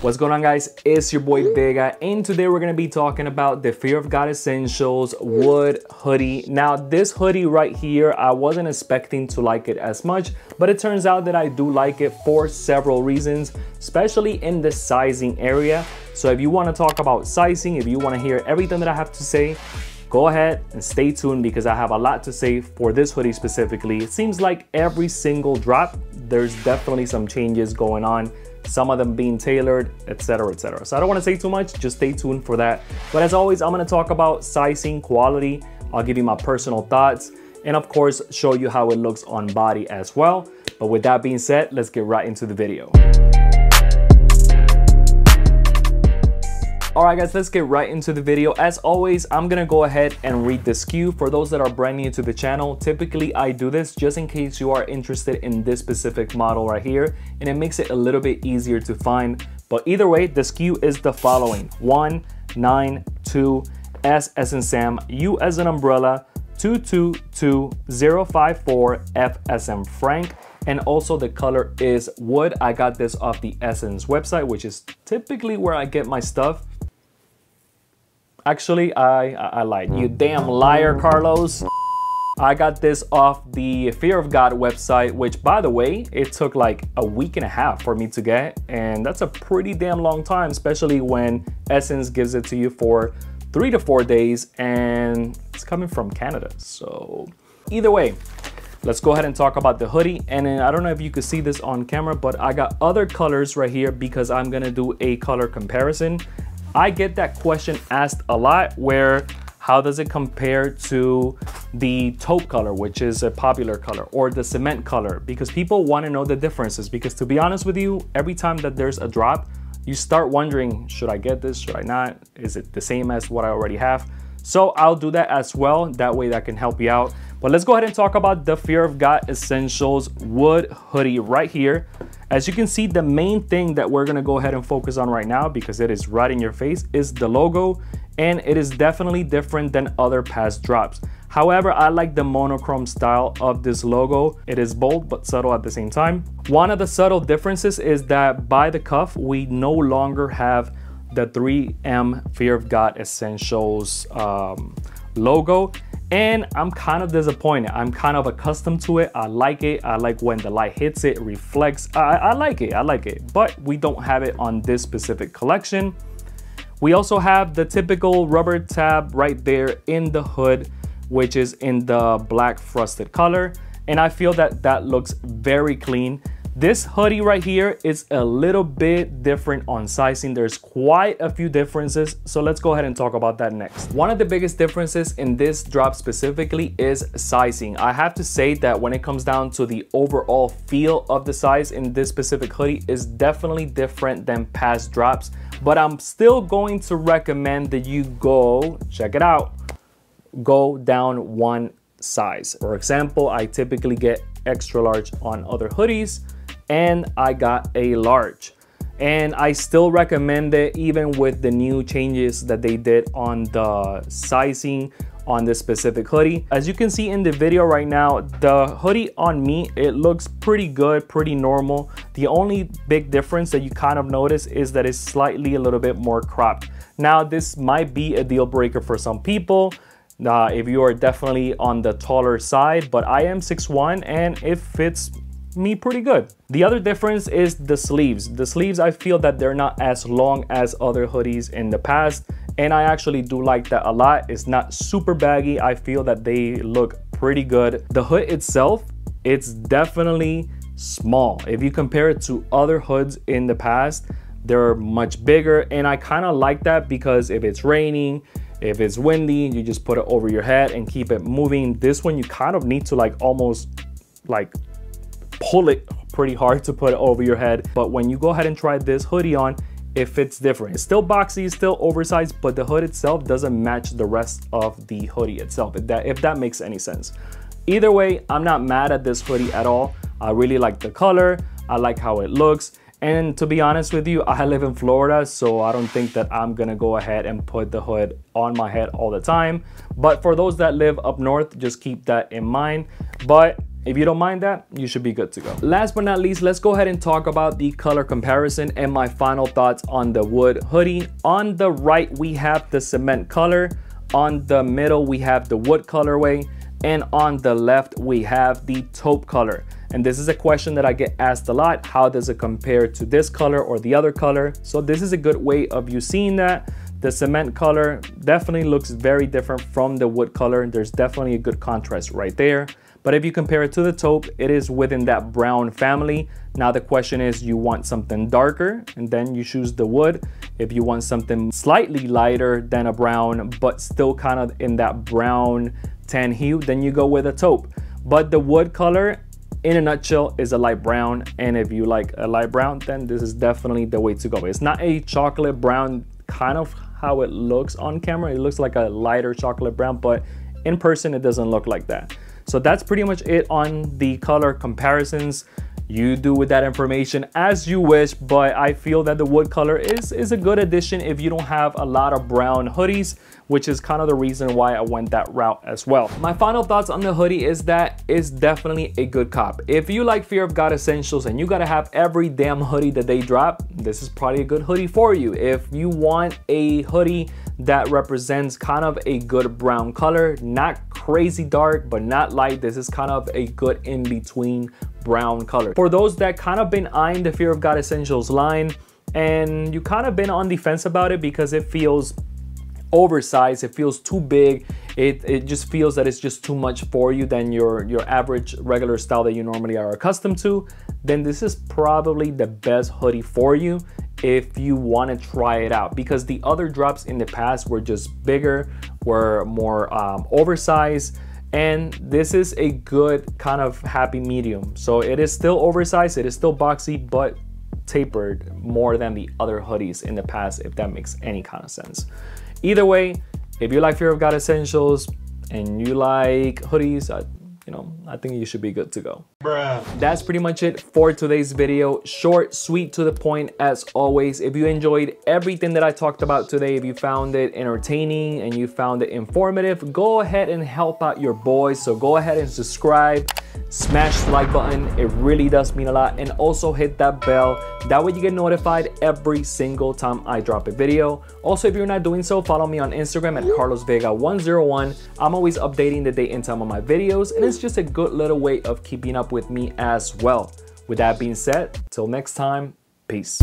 What's going on guys? It's your boy Vega and today we're going to be talking about the Fear of God Essentials wood hoodie. Now this hoodie right here, I wasn't expecting to like it as much, but it turns out that I do like it for several reasons, especially in the sizing area. So if you want to talk about sizing, if you want to hear everything that I have to say, go ahead and stay tuned because I have a lot to say for this hoodie specifically. It seems like every single drop, there's definitely some changes going on some of them being tailored, etc, etc. So I don't wanna say too much, just stay tuned for that. But as always, I'm gonna talk about sizing, quality, I'll give you my personal thoughts, and of course, show you how it looks on body as well. But with that being said, let's get right into the video. All right guys, let's get right into the video. As always, I'm gonna go ahead and read the SKU. For those that are brand new to the channel, typically I do this just in case you are interested in this specific model right here, and it makes it a little bit easier to find. But either way, the SKU is the following. One, nine, two, S as in Sam, U as an umbrella, 222054, F as in Frank, and also the color is wood. I got this off the SSENSE website, which is typically where I get my stuff. Actually, I, I lied. You mm. damn liar, Carlos. I got this off the Fear of God website, which by the way, it took like a week and a half for me to get. And that's a pretty damn long time, especially when SSENSE gives it to you for three to four days and it's coming from Canada. So either way, let's go ahead and talk about the hoodie. And I don't know if you could see this on camera, but I got other colors right here because I'm gonna do a color comparison. I get that question asked a lot where how does it compare to the taupe color, which is a popular color, or the cement color? Because people want to know the differences. Because to be honest with you, every time that there's a drop, you start wondering, should I get this? Should I not? Is it the same as what I already have? So I'll do that as well. That way that can help you out. But let's go ahead and talk about the Fear of God Essentials wood hoodie right here. As you can see, the main thing that we're gonna go ahead and focus on right now because it is right in your face is the logo and it is definitely different than other past drops. However, I like the monochrome style of this logo. It is bold but subtle at the same time. One of the subtle differences is that by the cuff, we no longer have the 3M Fear of God Essentials um, logo and I'm kind of disappointed. I'm kind of accustomed to it. I like it. I like when the light hits it, reflects. I, I like it. I like it. But we don't have it on this specific collection. We also have the typical rubber tab right there in the hood, which is in the black frosted color. And I feel that that looks very clean. This hoodie right here is a little bit different on sizing. There's quite a few differences, so let's go ahead and talk about that next. One of the biggest differences in this drop specifically is sizing. I have to say that when it comes down to the overall feel of the size in this specific hoodie is definitely different than past drops, but I'm still going to recommend that you go, check it out, go down one size. For example, I typically get extra large on other hoodies, and I got a large. And I still recommend it even with the new changes that they did on the sizing on this specific hoodie. As you can see in the video right now, the hoodie on me, it looks pretty good, pretty normal. The only big difference that you kind of notice is that it's slightly a little bit more cropped. Now, this might be a deal breaker for some people. Uh, if you are definitely on the taller side, but I am 6'1 and it fits me pretty good. The other difference is the sleeves. The sleeves, I feel that they're not as long as other hoodies in the past. And I actually do like that a lot. It's not super baggy. I feel that they look pretty good. The hood itself, it's definitely small. If you compare it to other hoods in the past, they're much bigger. And I kind of like that because if it's raining, if it's windy, you just put it over your head and keep it moving. This one, you kind of need to like almost like pull it pretty hard to put it over your head. But when you go ahead and try this hoodie on, it fits different. It's still boxy, still oversized, but the hood itself doesn't match the rest of the hoodie itself, if that, if that makes any sense. Either way, I'm not mad at this hoodie at all. I really like the color. I like how it looks. And to be honest with you, I live in Florida, so I don't think that I'm gonna go ahead and put the hood on my head all the time. But for those that live up north, just keep that in mind. But If you don't mind that, you should be good to go. Last but not least, let's go ahead and talk about the color comparison and my final thoughts on the wood hoodie. On the right, we have the cement color. On the middle, we have the wood colorway. And on the left, we have the taupe color. And this is a question that I get asked a lot. How does it compare to this color or the other color? So this is a good way of you seeing that. The cement color definitely looks very different from the wood color. There's definitely a good contrast right there. But if you compare it to the taupe, it is within that brown family. Now the question is, you want something darker and then you choose the wood. If you want something slightly lighter than a brown, but still kind of in that brown tan hue, then you go with a taupe. But the wood color, in a nutshell, is a light brown. And if you like a light brown, then this is definitely the way to go. It's not a chocolate brown, kind of how it looks on camera. It looks like a lighter chocolate brown, but in person, it doesn't look like that. So that's pretty much it on the color comparisons. You do with that information as you wish, but I feel that the wood color is, is a good addition if you don't have a lot of brown hoodies, which is kind of the reason why I went that route as well. My final thoughts on the hoodie is that it's definitely a good cop. If you like Fear of God Essentials and you gotta have every damn hoodie that they drop, this is probably a good hoodie for you. If you want a hoodie that represents kind of a good brown color, not crazy dark, but not light. This is kind of a good in-between brown color. For those that kind of been eyeing the Fear of God Essentials line, and you kind of been on the fence about it because it feels oversized, it feels too big, it, it just feels that it's just too much for you than your, your average regular style that you normally are accustomed to, then this is probably the best hoodie for you if you want to try it out because the other drops in the past were just bigger, were more um, oversized, and this is a good kind of happy medium. So it is still oversized, it is still boxy, but tapered more than the other hoodies in the past, if that makes any kind of sense. Either way, if you like Fear of God Essentials and you like hoodies, you know, I think you should be good to go. Bruh. That's pretty much it for today's video. Short, sweet, to the point as always. If you enjoyed everything that I talked about today, if you found it entertaining and you found it informative, go ahead and help out your boys. So go ahead and subscribe smash the like button it really does mean a lot and also hit that bell. That way you get notified every single time i drop a video. Also if you're not doing so follow me on instagram at carlos vega 101 i'm always updating the date and time of my videos and it's just a good little way of keeping up with me as well. With that being said till next time peace